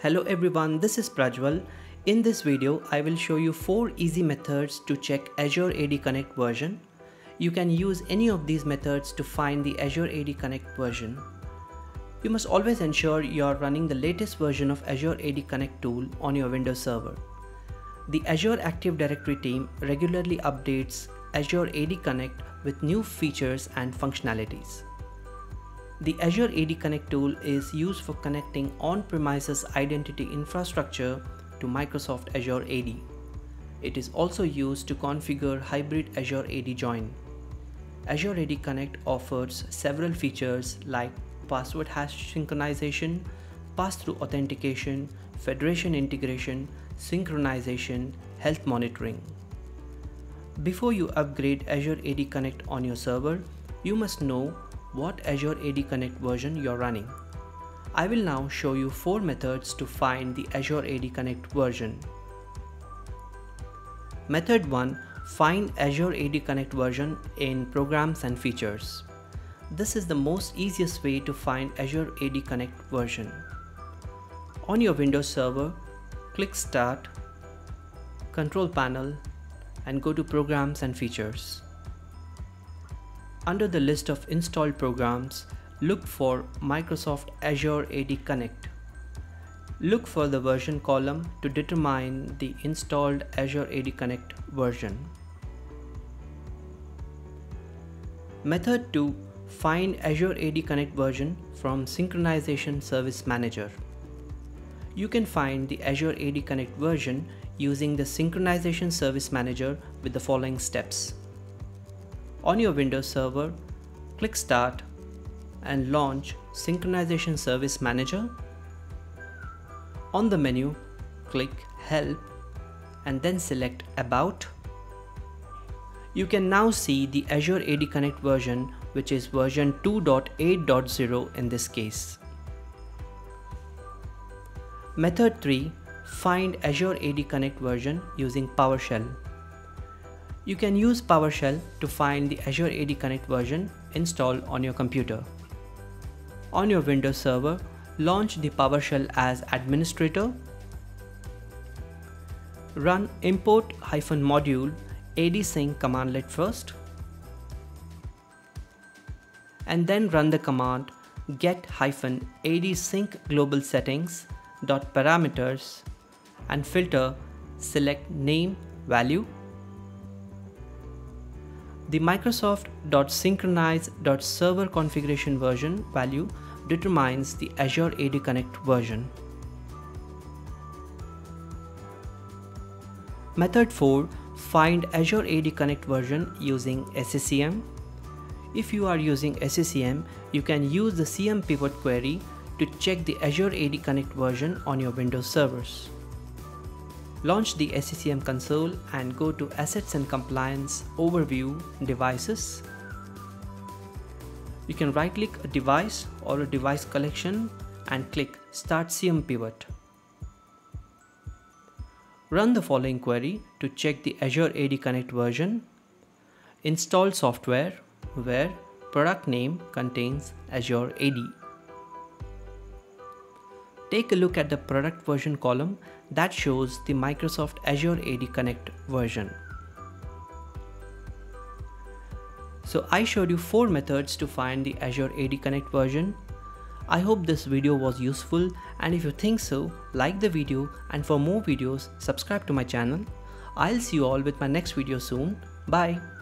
Hello everyone, this is Prajwal. In this video, I will show you 4 easy methods to check Azure AD Connect version. You can use any of these methods to find the Azure AD Connect version. You must always ensure you are running the latest version of Azure AD Connect tool on your Windows server. The Azure Active Directory team regularly updates Azure AD Connect with new features and functionalities. The Azure AD Connect tool is used for connecting on-premises identity infrastructure to Microsoft Azure AD. It is also used to configure hybrid Azure AD join. Azure AD Connect offers several features like password hash synchronization, pass-through authentication, federation integration, synchronization, health monitoring. Before you upgrade Azure AD Connect on your server, you must know what Azure AD Connect version you're running. I will now show you 4 methods to find the Azure AD Connect version. Method 1 Find Azure AD Connect version in Programs and Features. This is the most easiest way to find Azure AD Connect version. On your Windows server, click Start, Control Panel and go to Programs and Features. Under the list of installed programs, look for Microsoft Azure AD Connect. Look for the version column to determine the installed Azure AD Connect version. Method 2 Find Azure AD Connect version from Synchronization Service Manager. You can find the Azure AD Connect version using the Synchronization Service Manager with the following steps. On your Windows server, click Start and launch Synchronization Service Manager. On the menu, click Help and then select About. You can now see the Azure AD Connect version which is version 2.8.0 in this case. Method 3 Find Azure AD Connect version using PowerShell. You can use PowerShell to find the Azure AD Connect version installed on your computer. On your Windows server, launch the PowerShell as administrator. Run import-module adsync commandlet first. And then run the command get-adsync global settings dot parameters and filter select name value the Microsoft.synchronize.server configuration version value determines the Azure AD Connect version. Method 4 Find Azure AD Connect version using SCCM. If you are using SCCM, you can use the CM pivot query to check the Azure AD Connect version on your Windows servers. Launch the SCCM console and go to Assets and Compliance Overview Devices. You can right click a device or a device collection and click Start CM Pivot. Run the following query to check the Azure AD Connect version. Install software where product name contains Azure AD. Take a look at the product version column that shows the Microsoft Azure AD Connect version. So I showed you four methods to find the Azure AD Connect version. I hope this video was useful and if you think so, like the video and for more videos, subscribe to my channel. I'll see you all with my next video soon. Bye.